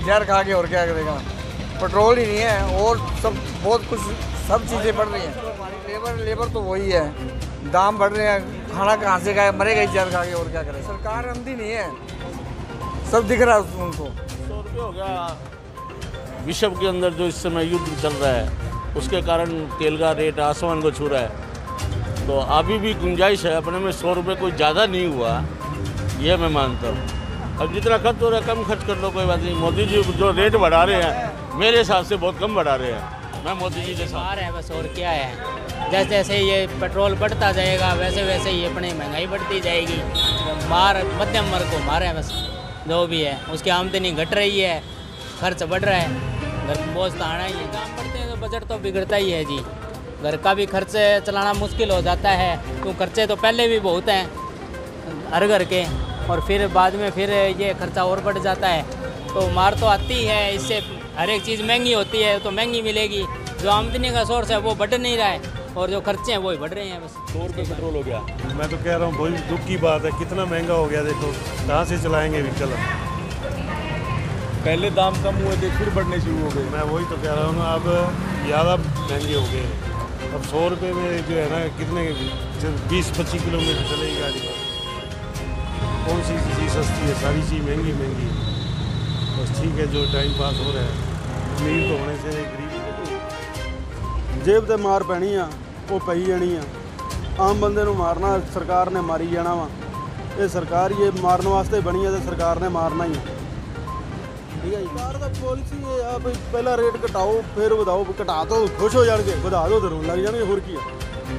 जहर खा के और क्या करेगा? पेट्रोल ही नहीं है, और सब, बहुत कुछ, सब चीज़ें बढ़ रही हैं। लेबर लेबर तो वही है। दाम बढ़ रहे हैं, खाना कहाँ से खाए मरेगा ही जहर खा के और क्या करें? सरकार अंधी नहीं है। सब दिख रहा है उनको। हो विश्व के अंदर जो इस समय युद्ध चल रहा है, उसके कारण तेल का रेट आसमान को छू रहा है। तो अभी भी गुंजाइश है, अपने में सौ रुपये कोई ज़्यादा नहीं हुआ, यह मैं मानता हूँ। अब जितना खर्च हो रहा है, कम खर्च कर लो कोई बात नहीं। मोदी जी जो रेट बढ़ा रहे हैं, मेरे हिसाब से बहुत कम बढ़ा रहे हैं। मैं मोदी जी के साथ है बस, और क्या है? जैसे जैसे ये पेट्रोल बढ़ता जाएगा, वैसे वैसे ही अपनी महँगाई बढ़ती जाएगी। मार मध्यम वर्ग को मार है बस। जो भी है, उसकी आमदनी घट रही है, खर्च बढ़ रहा है। घर बोझ तो आना ही है दाम बढ़ते हैं तो बजट तो बिगड़ता ही है जी। घर का भी खर्च चलाना मुश्किल हो जाता है। तो खर्चे तो पहले भी बहुत हैं, हर घर के। और फिर बाद में फिर ये खर्चा और बढ़ जाता है। तो मार तो आती ही है इससे हर एक चीज़ महँगी होती है तो महँगी मिलेगी। जो आमदनी का सोर्स है वो बढ़ नहीं रहा है और जो खर्चे हैं वो ही बढ़ रहे हैं बस। सौ रुपये पेट्रोल हो गया। मैं तो कह रहा हूँ बहुत दुख की बात है कितना महँगा हो गया देखो। कहाँ से चलाएँगे व्हीकल पहले दाम कम हुए थे फिर बढ़ने शुरू हो गए। मैं वही तो कह रहा हूँ ना अब ज़्यादा महँगे हो गए। हैं। अब सौ रुपये में जो है ना कितने बीस पच्चीस किलोमीटर चलेगी गाड़ी। कौन सी चीज़ सस्ती है सारी चीज़ महंगी महंगी है बस ठीक है जो टाइम पास हो रहा है अमीर तो होने से गरीब ਜੇਬ ਤੇ ਮਾਰ ਪੈਣੀ ਆ ਉਹ ਪਈ ਜਾਣੀ ਆ ਆਮ ਬੰਦੇ ਨੂੰ ਮਾਰਨਾ ਸਰਕਾਰ ਨੇ ਮਾਰੀ ਜਾਣਾ ਵਾ ਇਹ ਸਰਕਾਰ ਹੀ ਇਹ ਮਾਰਨ ਵਾਸਤੇ ਬਣੀ ਆ ਤੇ ਸਰਕਾਰ ਨੇ ਮਾਰਨਾ ਹੀ ਆ ਠੀਕ ਹੈ ਜੀ ਸਰਕਾਰ ਦਾ ਪਾਲਿਸੀ ਇਹ ਆ ਵੀ ਪਹਿਲਾਂ ਰੇਟ ਘਟਾਓ ਫਿਰ ਵਧਾਓ ਘਟਾ ਦੋ ਖੁਸ਼ ਹੋ ਜਾਣਗੇ ਵਧਾ ਦੋ ਤੇ ਰੋਣ ਲੱਗ ਜਾਣਗੇ ਹੋਰ ਕੀ ਆ